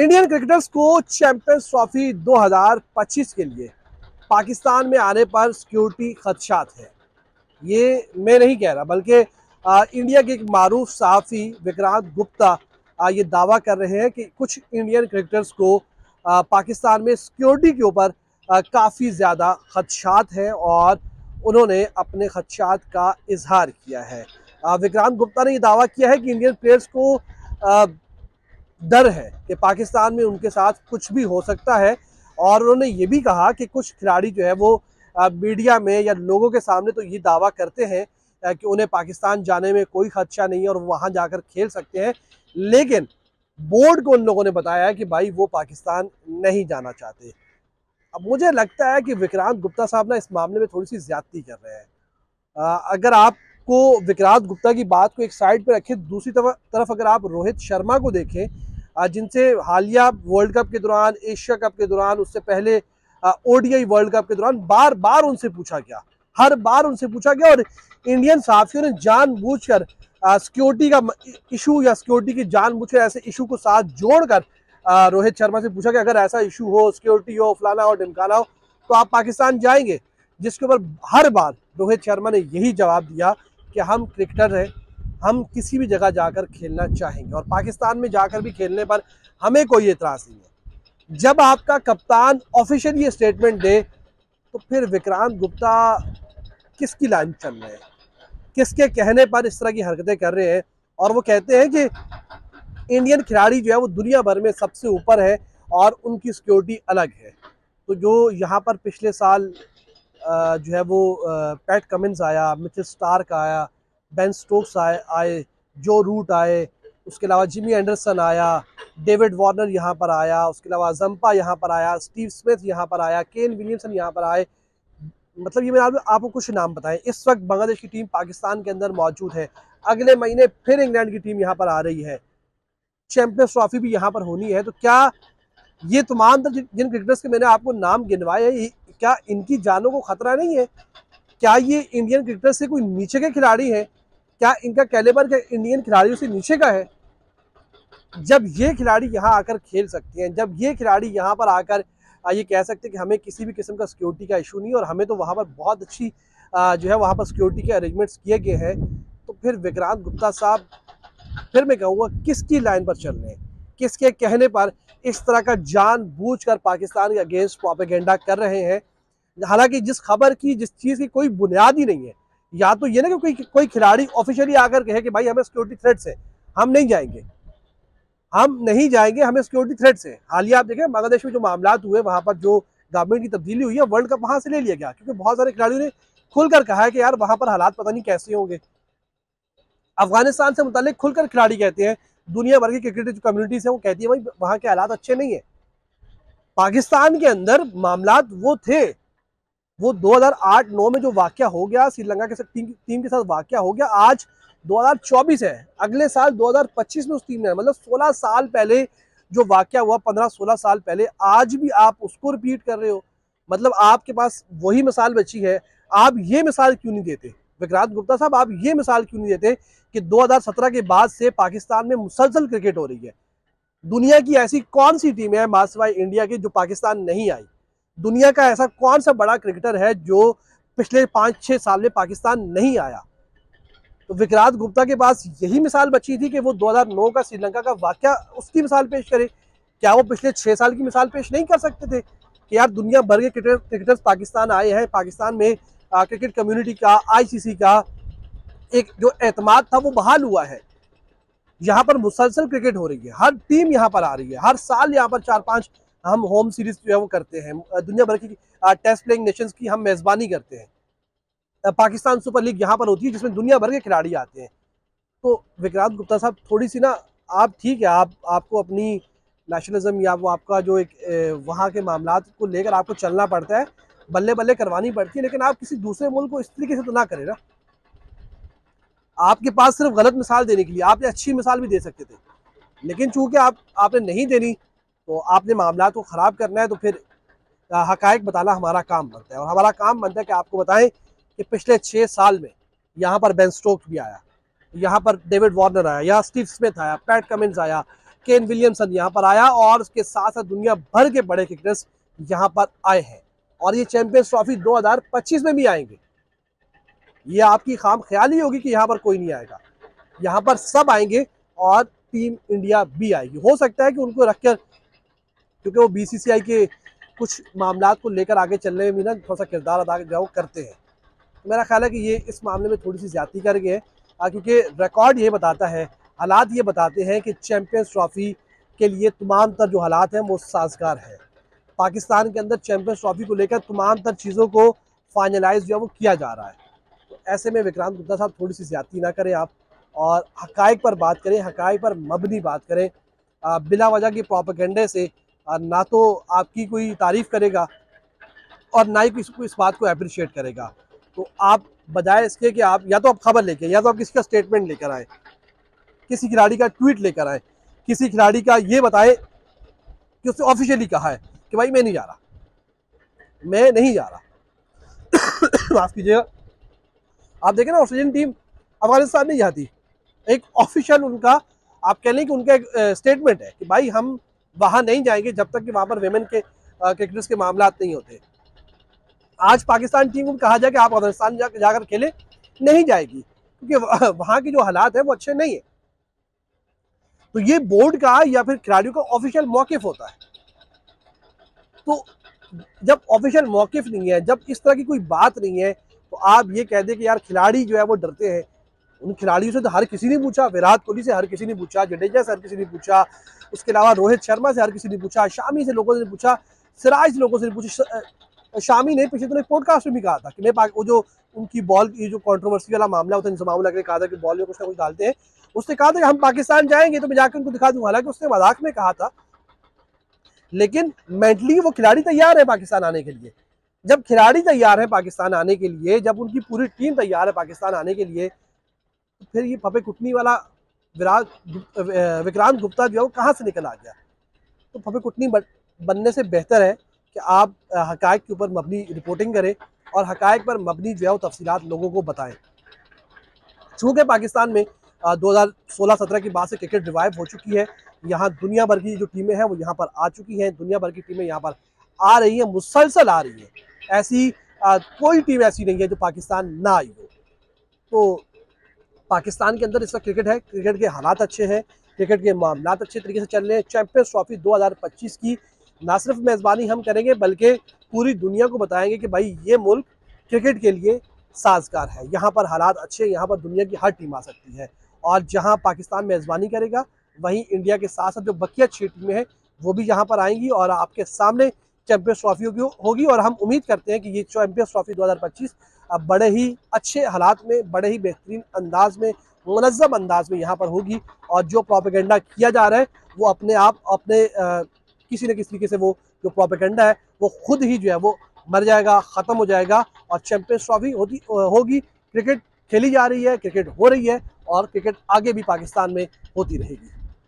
Indian cricketers کو Champions Trophy دو ہزار پچیس کے لیے پاکستان میں آنے پر سیکیورٹی خدشات ہیں یہ میں نہیں کہہ رہا، بلکہ انڈیا کے ایک معروف صحافی وکرانت گپتا یہ دعویٰ کر رہے ہیں کہ کچھ انڈین کرکٹرز کو پاکستان میں سیکیورٹی کے اوپر کافی زیادہ خدشات ہیں اور انہوں نے اپنے خدشات کا اظہار کیا ہے۔ وکرانت گپتا نے یہ دعویٰ کیا ہے کہ انڈین پلیئرز کو ڈر ہے کہ پاکستان میں ان کے ساتھ کچھ بھی ہو سکتا ہے۔ اور انہوں نے یہ بھی کہا کہ کچھ کھلاڑی جو ہے وہ میڈیا میں یا لوگوں کے سامنے تو یہ دعویٰ کرتے ہیں کہ انہیں پاکستان جانے میں کوئی خدشہ نہیں ہے اور وہاں جا کر کھیل سکتے ہیں۔ لیکن بورڈ کو ان لوگوں نے بتایا ہے کہ بھائی وہ پاکستان نہیں جانا چاہتے۔ اب مجھے لگتا ہے کہ وکرانت گپتا صاحب نا اس معاملے میں تھوڑی سی زیادتی کر رہے ہیں۔ اگر آپ کو وکرانت گپتا کی بات کو ایک سائڈ پہ رکھیں، دوسری طرف اگر آپ روہت شرما کو دیکھیں جن سے حالیہ ورلڈ کپ کے دوران، ایشیا کپ کے دوران، اس سے پہلے O D I World Cup کے دوران بار بار ان سے پوچھا گیا۔ ہر بار ان سے پوچھا گیا اور انڈین صحافیوں نے جان بوجھ کر سیکیورٹی کا ایشو یا سیکیورٹی کی جان بوجھ کر ایسے ایشو کو ساتھ جوڑ کر روہت شرما سے پوچھا کہ اگر ایسا ایشو ہو سیکیورٹی ہو، فلانا ہو ڈمکانا ہو، تو آپ پاکستان جائیں گے۔ جس کے اوپر ہر بار روہت شرما نے یہی جواب دیا کہ ہم کرکٹر ہیں۔ ہم کسی بھی جگہ جا کر کھیلنا چاہیں گے اور پاکستان میں جا کر بھی کھیلنے پر ہمیں کوئی اعتراض نہیں ہے۔ جب آپ کا کپتان آفیشلی یہ سٹیٹمنٹ دے تو پھر وکرانت گپتا کس کی لائن چل رہے ہیں؟ کس کے کہنے پر اس طرح کی حرکتیں کر رہے ہیں؟ اور وہ کہتے ہیں کہ انڈین کھلاڑی جو ہے وہ دنیا بھر میں سب سے اوپر ہے اور ان کی سیکیورٹی الگ ہے۔ تو جو یہاں پر پچھلے سال جو ہے وہ پیٹ کمنز آیا مچل سٹارک آیا بین سٹوکس آئے آئے، جو روٹ آئے، اس کے علاوہ جمی اینڈرسن آیا، ڈیوڈ وارنر یہاں پر آیا، اس کے علاوہ زمپا یہاں پر آیا، سٹیو سمیتھ یہاں پر آیا، کین ولیمسن یہاں پر آئے۔ مطلب یہ میں آپ کو کچھ نام بتائیں۔ اس وقت بنگلہ دیش کی ٹیم پاکستان کے اندر موجود ہے۔ اگلے مہینے پھر انگلینڈ کی ٹیم یہاں پر آ رہی ہے۔ چیمپئنس ٹرافی بھی یہاں پر ہونی ہے۔ تو کیا یہ تمام جن کرکٹرز کے میں نے آپ کو نام گنوائے ہیں کیا ان کی جانوں کو خطرہ نہیں ہے؟ کیا یہ انڈین کرکٹر سے کوئی نیچے کے کھلاڑی ہیں؟ کیا ان کا کیلیبر کے انڈین کھلاڑیوں سے نیچے کا ہے؟ جب یہ کھلاڑی یہاں آ کر کھیل سکتے ہیں، جب یہ کھلاڑی یہاں پر آ کر یہ کہہ سکتے ہیں کہ ہمیں کسی بھی قسم کا سیکیورٹی کا ایشو نہیں اور ہمیں تو وہاں پر بہت اچھی جو ہے وہاں پر سیکیورٹی کے ارینجمنٹس کیے گئے ہیں۔ تو پھر وکرانت گپتا صاحب، پھر میں کہوں گا کس کی لائن پر چل رہے ہیں؟ کس کے کہنے پر اس طرح کا جان بوجھ کر پاکستان کے اگینسٹ پروپیگنڈا کر رہے ہیں؟ حالانکہ جس خبر کی، جس چیز کی کوئی بنیاد ہی نہیں ہے یا تو یہ نا کہ کوئی کوئی کھلاڑی آفیشلی آ کر کہے کہ بھائی ہمیں سیکورٹی تھریٹس ہے ہم نہیں جائیں گے۔ ہم نہیں جائیں گے، ہمیں سیکورٹی تھریٹس ہے حالیہ آپ دیکھیں بنگلہ دیش میں جو معاملات ہوئے، وہاں پر جو گورنمنٹ کی تبدیلی ہوئی ہے، ورلڈ کپ وہاں سے لے لیا گیا۔ کیونکہ بہت سارے کھلاڑیوں نے کھل کر کہا ہے کہ یار وہاں پر حالات پتہ نہیں کیسے ہوں گے۔ افغانستان سے متعلق کھل کر کھلاڑی کہتے ہیں، دنیا بھر کی کرکٹ جو کمیونٹیز ہیں، وہ کہتی ہیں، بھائی وہاں کے حالات اچھے نہیں ہیں۔ پاکستان کے اندر معاملات وہ تھے وہ دو ہزار آٹھ نو میں جو واقعہ ہو گیا، سری لنکا کے ٹیم کے ساتھ واقعہ ہو گیا، آج دو ہزار چوبیس ہے۔ اگلے سال دو ہزار پچیس میں اس ٹیم نے مطلب سولہ سال پہلے جو واقعہ ہوا، پندرہ سولہ سال پہلے، آج بھی آپ اس کو ریپیٹ کر رہے ہو۔ مطلب آپ کے پاس وہی مثال بچی ہے۔ آپ یہ مثال کیوں نہیں دیتے؟ وکرات گپتا صاحب، آپ یہ مثال کیوں نہیں دیتے کہ دو ہزار سترہ کے بعد سے پاکستان میں مسلسل کرکٹ ہو رہی ہے؟ دنیا کی ایسی کون سی ٹیم ہے ماسوائے انڈیا کی جو پاکستان نہیں آئی؟ دنیا کا ایسا کون سا بڑا کرکٹر ہے جو پچھلے پانچ چھ سال میں پاکستان نہیں آیا؟ تو وکرات گپتا کے پاس یہی مثال بچی تھی کہ وہ دو ہزار نو کا سری لنکا کا واقعہ اس کی مثال پیش کرے۔ کیا وہ پچھلے چھ سال کی مثال پیش نہیں کر سکتے تھے کہ یار دنیا بھر کے کرکٹرز پاکستان آئے ہیں؟ پاکستان میں کرکٹ کمیونٹی کا، آئی سی سی کا ایک جو اعتماد تھا وہ بحال ہوا ہے۔ یہاں پر مسلسل کرکٹ ہو رہی ہے۔ ہر ٹیم یہاں پر آ رہی ہے۔ ہر سال یہاں پر چار پانچ ہم ہوم سیریز جو ہے وہ کرتے ہیں۔ دنیا بھر کی ٹیسٹ پلینگ نیشنز کی ہم میزبانی کرتے ہیں۔ پاکستان سپر لیگ یہاں پر ہوتی ہے جس میں دنیا بھر کے کھلاڑی آتے ہیں۔ تو وکرات گپتا صاحب، تھوڑی سی نا، آپ ٹھیک ہے، آپ آپ کو اپنی نیشنلزم یا وہ آپ کا جو ایک وہاں کے معاملات کو لے کر آپ کو چلنا پڑتا ہے۔ بلے بلے کروانی پڑتی ہے، لیکن آپ کسی دوسرے ملک کو اس طریقے سے تو نہ کریں نا۔ آپ کے پاس صرف غلط مثال دینے کے لیے، آپ نے اچھی مثال بھی دے سکتے تھے۔ لیکن چونکہ آپ آپ نے نہیں دینی تو آپ نے معاملات کو خراب کرنا ہے تو پھر حقائق بتانا ہمارا کام بنتا ہے۔ اور ہمارا کام بنتا ہے کہ آپ کو بتائیں کہ پچھلے چھ سال میں یہاں پر بین سٹوک بھی آیا، یہاں پر ڈیوڈ وارنر آیا، یا اسٹیو سمتھ آیا، پیٹ کمنز آیا، کین ولیمسن یہاں پر آیا اور اس کے ساتھ ساتھ دنیا بھر کے بڑے کرکٹرز یہاں پر آئے ہیں۔ اور یہ چیمپئنز ٹرافی دو ہزار پچیس میں بھی آئیں گے۔ یہ آپ کی خام خیال ہی ہوگی کہ یہاں پر کوئی نہیں آئے گا۔ یہاں پر سب آئیں گے اور ٹیم انڈیا بھی آئے گی۔ ہو سکتا ہے کہ ان کو رکھ کر کیونکہ وہ بی سی سی آئی کے کچھ معاملات کو لے کر آگے چلنے میں بھی نا تھوڑا سا کردار ادا جو کرتے ہیں۔ میرا خیال ہے کہ یہ اس معاملے میں تھوڑی سی زیادتی کر گئے ہیں۔ کیونکہ ریکارڈ یہ بتاتا ہے، حالات یہ بتاتے ہیں کہ چیمپئنز ٹرافی کے لیے تمام تر جو حالات ہیں وہ سازگار ہیں۔ پاکستان کے اندر چیمپئنز ٹرافی کو لے کر تمام تر چیزوں کو فائنلائز جو ہے وہ کیا جا رہا ہے۔ تو ایسے میں وکرانت گپتا صاحب تھوڑی سی زیادتی نہ کریں آپ، اور حقائق پر بات کریں، حقائق پر مبنی بات کریں۔ بلا وجہ کی پروپیگنڈے سے نہ تو آپ کی کوئی تعریف کرے گا اور نہ ہی کسی کو اس بات کو اپریشیٹ کرے گا۔ تو آپ بجائے اس کے کہ آپ یا تو آپ خبر لے کے یا تو آپ کسی کا سٹیٹمنٹ لے کر آئیں، کسی کھلاڑی کا ٹویٹ لے کر آئیں، کسی کھلاڑی کا یہ بتائے کہ اس نے آفیشیلی کہا ہے کہ بھائی میں نہیں جا رہا۔ میں نہیں جا رہا۔ معاف کیجیے۔ گا آپ دیکھیں نا آسٹریلین ٹیم افغانستان نہیں جاتی۔ ایک آفیشیل ان کا، آپ کہہ لیں کہ ان کا ایک سٹیٹمنٹ ہے کہ بھائی ہم وہاں نہیں جائیں گے جب تک کہ وہاں پر ویمن کے کرکٹرز کے معاملات نہیں ہوتے۔ آج پاکستان ٹیم کو کہا جائے کہ آپ افغانستان جا کر کھیلیں، نہیں جائے گی۔ کیونکہ وہاں کی جو حالات ہیں وہ اچھے نہیں ہیں۔ تو یہ بورڈ کا یا پھر کھلاڑیوں کا آفیشیل موقف ہوتا ہے۔ تو جب آفیشیل موقف نہیں ہے، جب اس طرح کی کوئی بات نہیں ہے، تو آپ یہ کہہ دیں کہ یار کھلاڑی جو ہے وہ ڈرتے ہیں۔ ان کھلاڑیوں سے تو ہر کسی نے پوچھا وراٹ کوہلی سے ہر کسی نے پوچھا جڈیجا سے ہر کسی نے پوچھا، اس کے علاوہ روہت شرما سے ہر کسی نے پوچھا، شامی سے لوگوں نے پوچھا، سراج لوگوں سے پوچھا شامی نے پچھلے دنوں پوڈ کاسٹ میں بھی کہا تھا کہ میں وہ جو ان کی بال کی جو کانٹروورسی والا معاملہ ہوتا ہے انضمام لگ کہا تھا کہ بال میں کچھ نہ کچھ ڈالتے ہیں، اس نے کہا تھا کہ ہم پاکستان جائیں گے تو میں جا کے ان کو دکھا دوں، حالانکہ اس نے مذاق میں کہا تھا، لیکن مینٹلی وہ کھلاڑی تیار ہے پاکستان آنے کے لیے۔ جب کھلاڑی تیار ہے پاکستان آنے کے لیے، جب ان کی پوری ٹیم تیار ہے پاکستان آنے کے لیے پھر یہ پپے کٹنی والا وکرانت گپتا جو ہے وہ کہاں سے نکل آ گیا؟ تو پپے کٹنی بننے سے بہتر ہے کہ آپ حقائق کے اوپر مبنی رپورٹنگ کریں اور حقائق پر مبنی جو ہے وہ تفصیلات لوگوں کو بتائیں۔ چونکہ پاکستان میں دو ہزار سولہ سترہ کی بعد سے کرکٹ ریوائو ہو چکی ہے، یہاں دنیا بھر کی جو ٹیمیں ہیں وہ یہاں پر آ چکی ہیں، دنیا بھر کی ٹیمیں یہاں پر آ رہی ہیں، مسلسل آ رہی ہیں۔ ایسی کوئی ٹیم ایسی نہیں ہے جو پاکستان نہ آئی ہو۔ تو پاکستان کے اندر اس وقت کرکٹ ہے، کرکٹ کے حالات اچھے ہیں، کرکٹ کے معاملات اچھے طریقے سے چل رہے ہیں۔ چیمپئنس ٹرافی دو ہزار پچیس کی نہ صرف میزبانی ہم کریں گے بلکہ پوری دنیا کو بتائیں گے کہ بھائی یہ ملک کرکٹ کے لیے سازگار ہے۔ یہاں پر حالات اچھے یہاں پر دنیا کی ہر ٹیم آ سکتی ہے۔ اور جہاں پاکستان میزبانی کرے گا، وہیں انڈیا کے ساتھ ساتھ جو بقیہ چھ ٹیمیں ہیں، وہ بھی یہاں پر آئیں گی اور آپ کے سامنے چیمپئنس ٹرافی ہوگی۔ اور ہم امید کرتے ہیں کہ یہ چیمپئنس ٹرافی دو ہزار پچیس بڑے ہی اچھے حالات میں، بڑے ہی بہترین انداز میں، منظم انداز میں یہاں پر ہوگی اور جو پروپیگنڈا کیا جا رہا ہے، وہ اپنے آپ، اپنے کسی نہ کسی طریقے سے وہ جو پروپیگنڈا ہے، وہ خود ہی جو ہے، وہ مر جائے گا، ختم ہو جائے گا اور چیمپئنس ٹرافی ہوتی ہوگی۔ کرکٹ کھیلی جا رہی ہے، کرکٹ ہو رہی ہے اور کرکٹ آگے بھی پاکستان میں ہوتی رہے گی۔